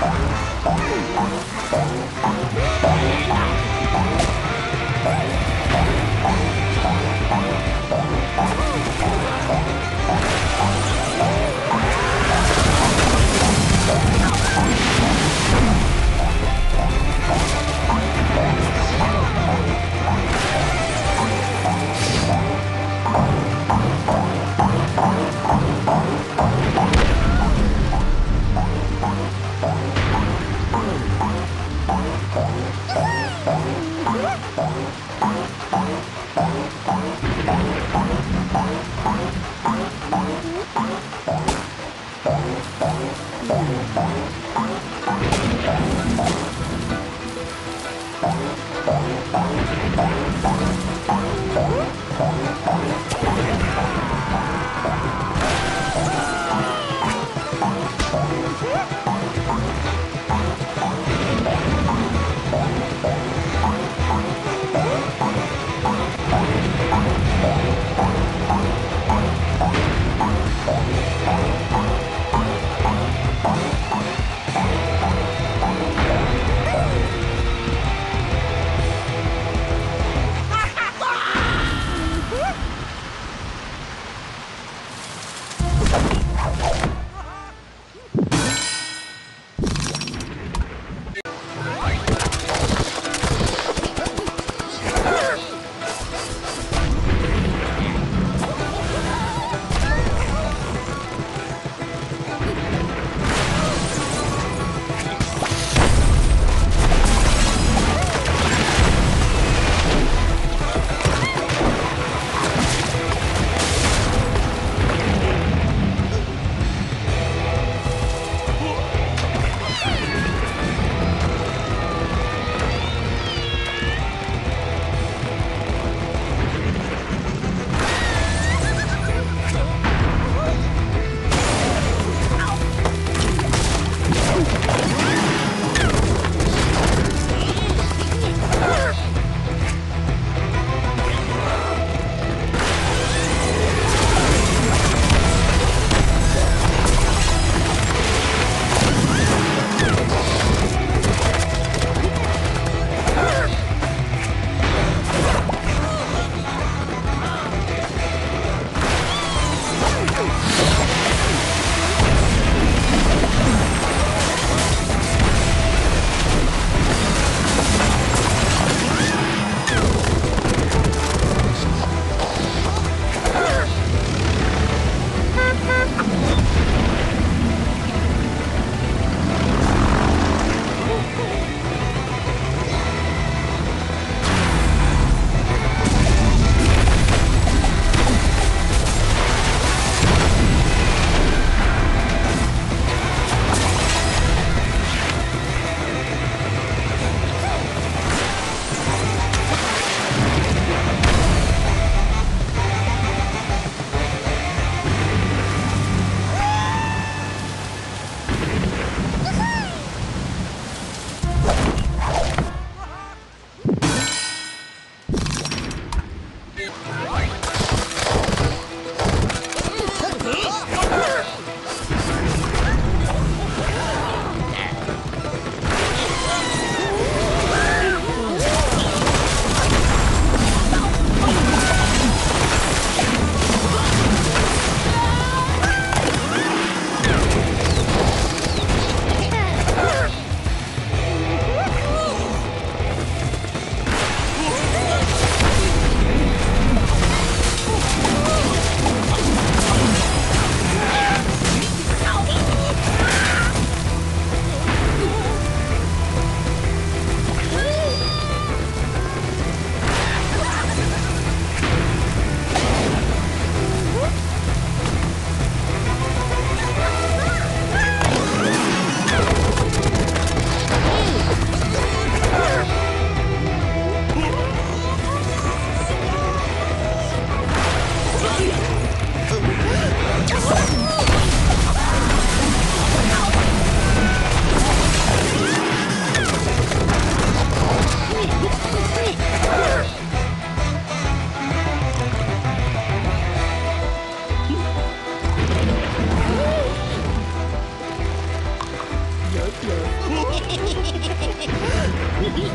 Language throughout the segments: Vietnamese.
Thank you. Bye.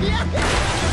Yeah!